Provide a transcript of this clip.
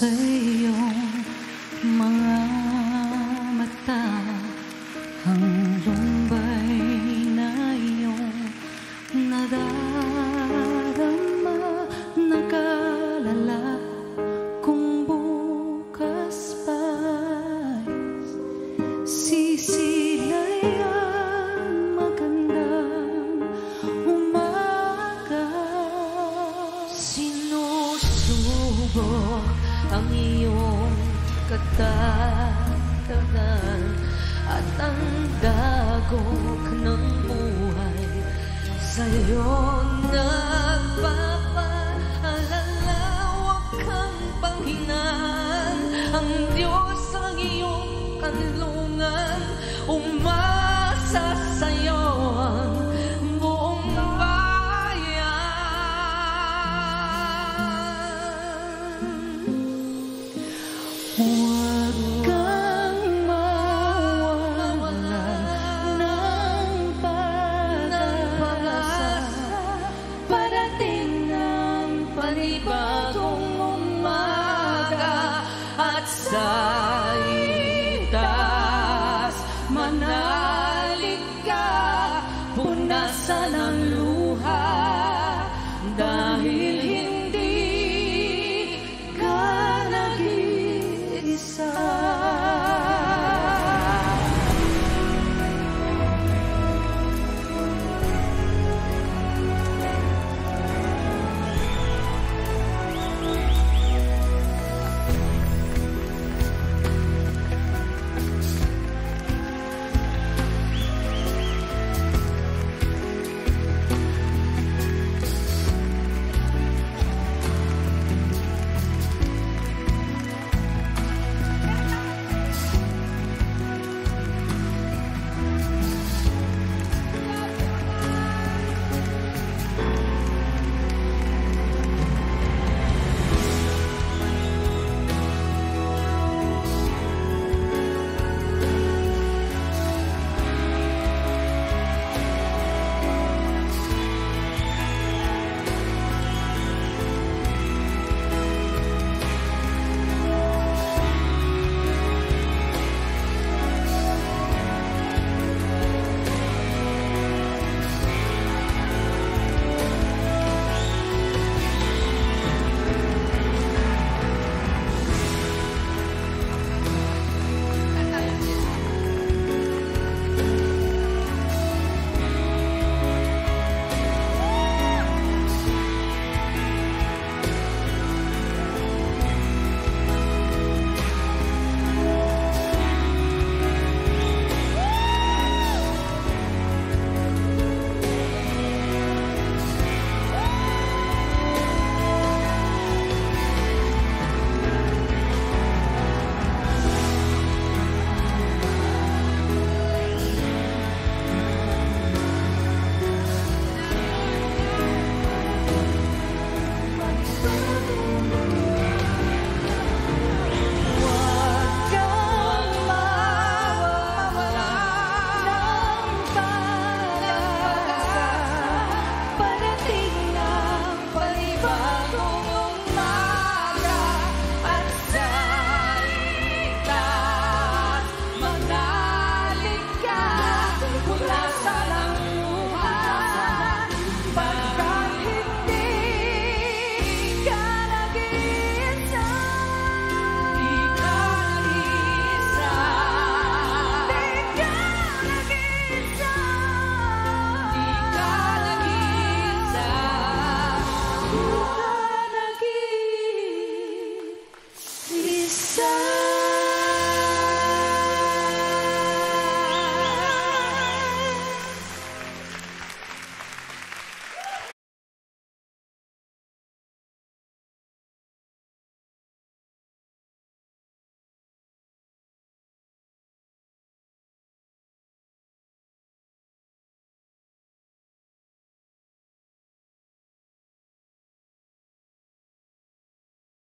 sa iyong mga mata. Ang lumbay na iyong nadarama nakalala. Kung bukas pa sisilayan Subok ang iyong katatagan at ang dagok ng buhay. Sa'yo na